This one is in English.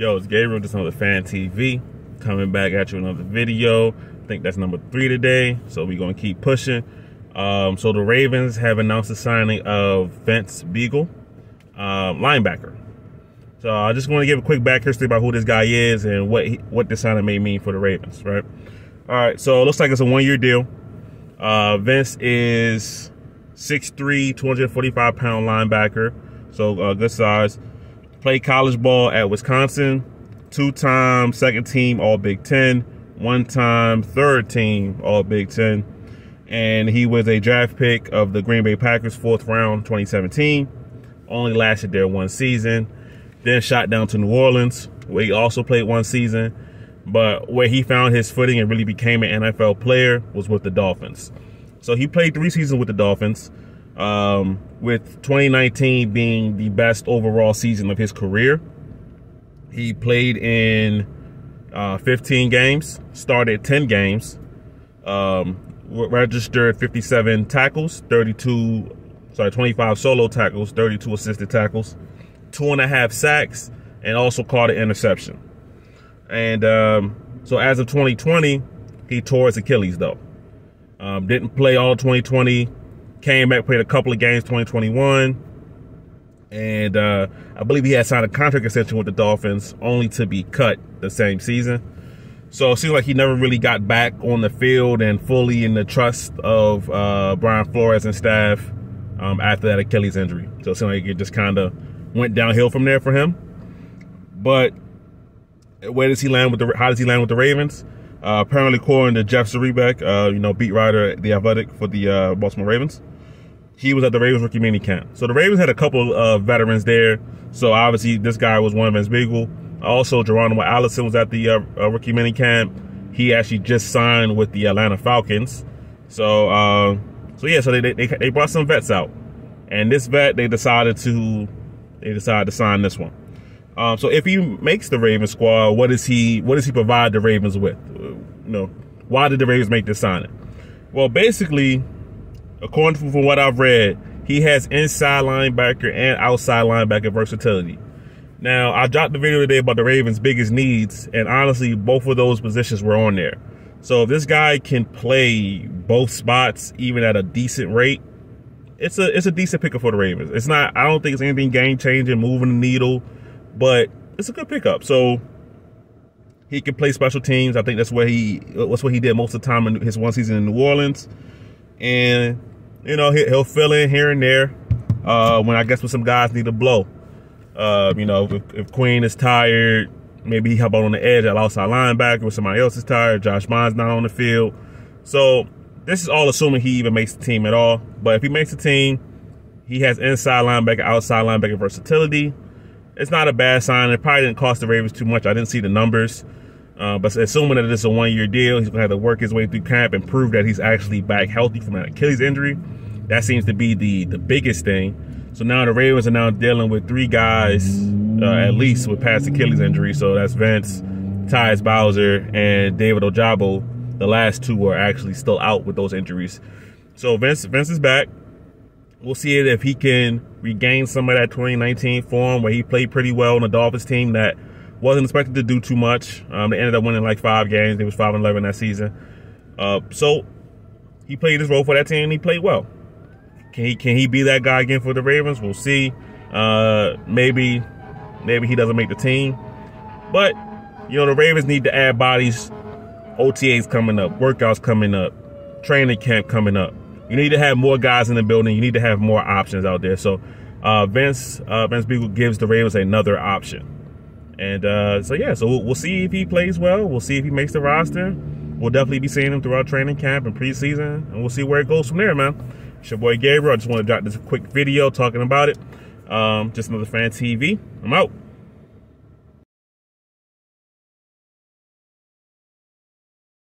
Yo, it's Gabriel, just another Fan TV. Coming back at you another video. I think that's number three today. So we're gonna keep pushing. Um, so the Ravens have announced the signing of Vince Biegel, uh, linebacker. So I just want to give a quick back history about who this guy is and what he, what this signing may mean for the Ravens, right? All right, so it looks like it's a one-year deal. Uh, Vince is 6'3", 245 pound linebacker, so uh, good size. Played college ball at Wisconsin, two-time second team All Big Ten, one-time third team All Big Ten, and he was a draft pick of the Green Bay Packers, fourth round, 2017. Only lasted there one season, then shot down to New Orleans, where he also played one season. But where he found his footing and really became an NFL player was with the Dolphins. So he played three seasons with the Dolphins um, with 2019 being the best overall season of his career. He played in uh, 15 games, started 10 games, um, registered 57 tackles, 32, sorry, 25 solo tackles, 32 assisted tackles, two and a half sacks, and also caught an interception. And um, so as of 2020, he tore his Achilles though. Um, didn't play all 2020 Came back, played a couple of games 2021. And uh, I believe he had signed a contract extension with the Dolphins only to be cut the same season. So it seems like he never really got back on the field and fully in the trust of uh, Brian Flores and staff um, after that Achilles injury. So it seemed like it just kind of went downhill from there for him. But where does he land with the? How does he land with the Ravens? Uh, apparently, according to Jeff Zrebiec, uh, you know, beat writer, at the Athletic for the uh, Baltimore Ravens, he was at the Ravens rookie mini camp. So the Ravens had a couple of veterans there. So obviously, this guy was one of Vince Biegel. Also, Geronimo Allison was at the uh, uh, rookie mini camp. He actually just signed with the Atlanta Falcons. So, uh, so yeah, so they, they they brought some vets out, and this vet they decided to they decided to sign this one. Um, so if he makes the Ravens squad, what does he what does he provide the Ravens with? You know, why did the Ravens make this signing? Well, basically, according to from what I've read, he has inside linebacker and outside linebacker versatility. Now, I dropped the video today about the Ravens' biggest needs, and honestly, both of those positions were on there. So if this guy can play both spots even at a decent rate, it's a it's a decent pickup for the Ravens. It's not I don't think it's anything game changing, moving the needle but it's a good pickup. So he can play special teams. I think that's where he that's what he did most of the time in his one season in New Orleans, and you know he'll fill in here and there uh, when I guess when some guys need a blow. Uh, you know if, if, Queen is tired, maybe he help out on the edge at outside linebacker. When somebody else is tired, Josh Bynes not on the field. So this is all assuming he even makes the team at all. But if he makes the team, he has inside linebacker, outside linebacker versatility it's not a bad sign. It probably didn't cost the Ravens too much. I didn't see the numbers. Uh, but assuming that it's a one-year deal, he's to have to work his way through camp and prove that he's actually back healthy from an Achilles injury. That seems to be the the biggest thing. So now the Ravens are now dealing with three guys, uh, at least, with past Achilles injury. So that's Vince, Tyus Bowser, and David Ojabo. The last two are actually still out with those injuries. So Vince Vince is back. We'll see if he can regain some of that 2019 form where he played pretty well on the Dolphins team that wasn't expected to do too much. Um, they ended up winning like five games. They was 5 and 11 that season. Uh, so he played his role for that team he played well. Can he can he be that guy again for the Ravens? We'll see. Uh, maybe maybe he doesn't make the team. But you know the Ravens need to add bodies. OTAs coming up, workouts coming up, training camp coming up you need to have more guys in the building. You need to have more options out there. So uh, Vince uh, Vince Biegel gives the Ravens another option. And uh, so yeah, so we'll, see if he plays well. We'll see if he makes the roster. We'll definitely be seeing him throughout training camp and preseason, and we'll see where it goes from there, man. It's your boy Gabriel. I just want to drop this quick video talking about it. Um, just another fan TV. I'm out.